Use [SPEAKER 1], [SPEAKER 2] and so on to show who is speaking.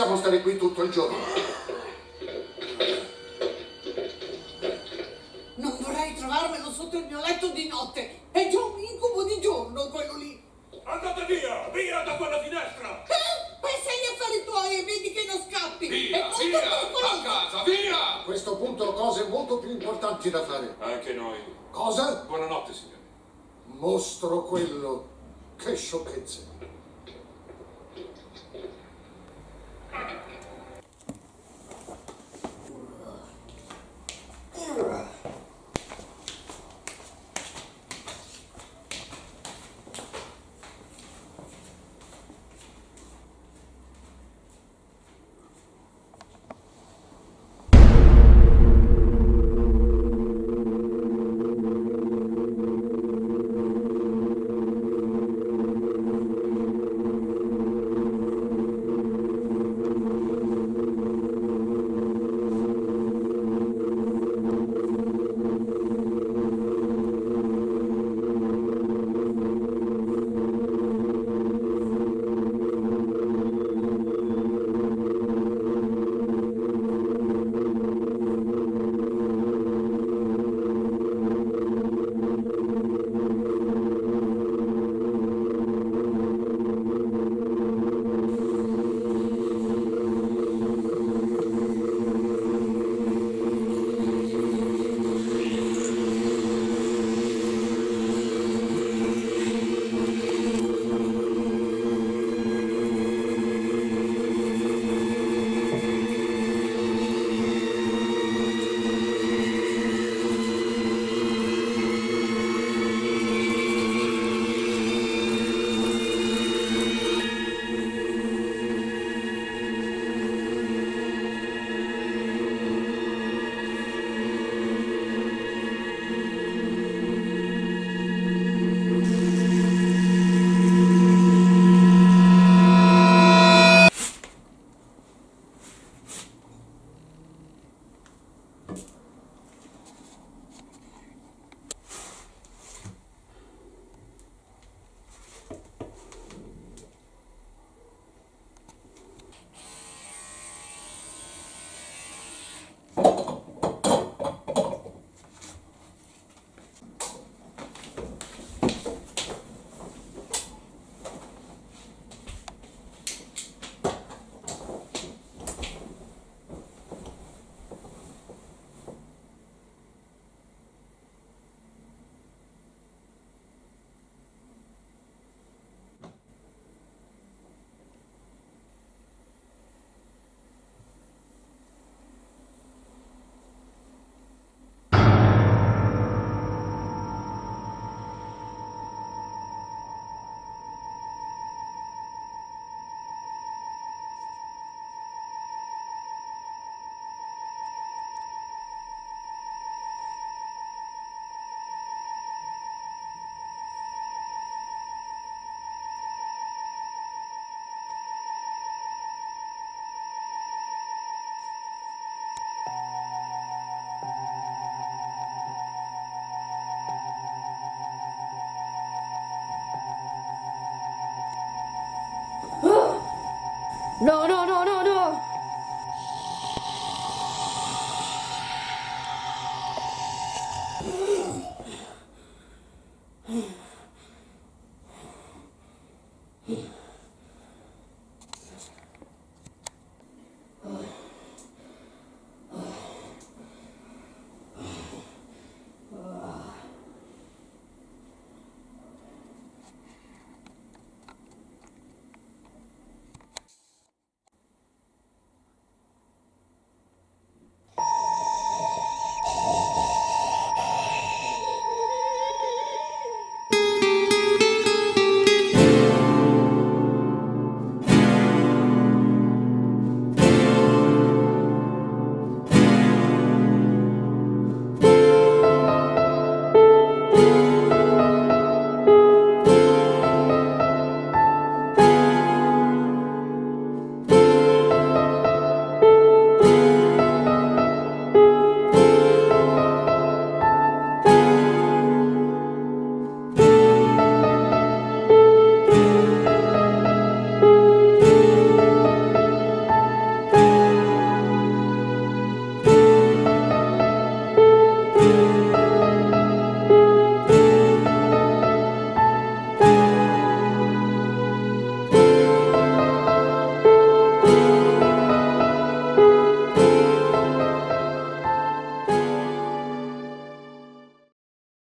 [SPEAKER 1] possiamo stare qui tutto il giorno.
[SPEAKER 2] Non vorrei trovarmelo sotto il mio letto di notte. È già un incubo di giorno quello lì.
[SPEAKER 3] Andate via! Via da quella finestra!
[SPEAKER 2] Eh? Pensa agli affari tuoi e vedi che non scappi. è
[SPEAKER 3] Via!
[SPEAKER 2] molto
[SPEAKER 3] Via!
[SPEAKER 2] pericoloso.
[SPEAKER 3] A casa! Via!
[SPEAKER 1] A questo punto ho cose molto più importanti da fare.
[SPEAKER 3] Anche noi.
[SPEAKER 1] Cosa?
[SPEAKER 3] Buonanotte, signori.
[SPEAKER 1] Mostro quello. Che sciocchezze.
[SPEAKER 4] No, no, no,